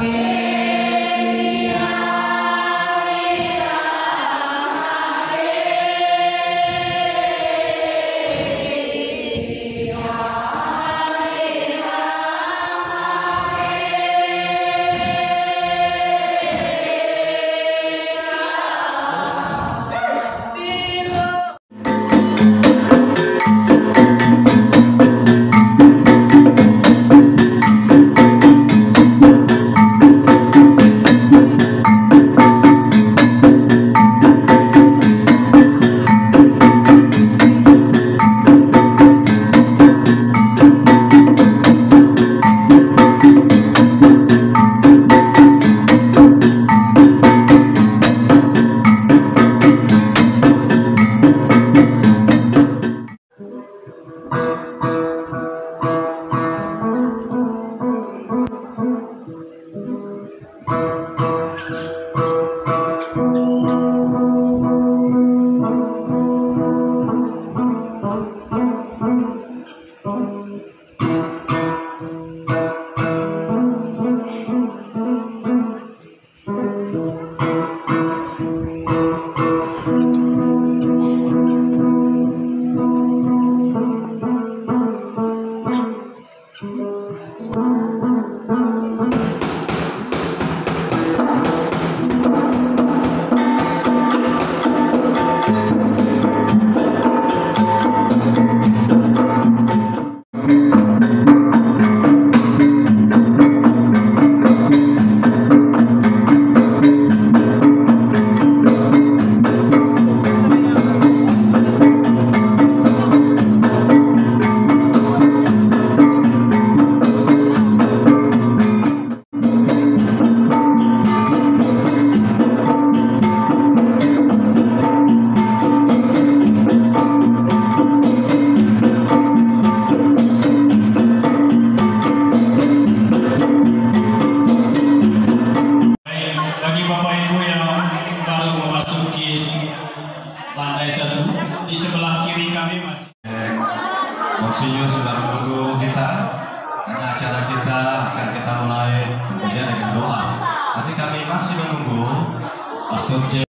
Okay. Oh. Lantai satu, di sebelah kiri kami masih Monsinyur sudah menunggu kita karena acara kita akan kita mulai tentunya dengan doa. Tapi kami masih menunggu Pastor J.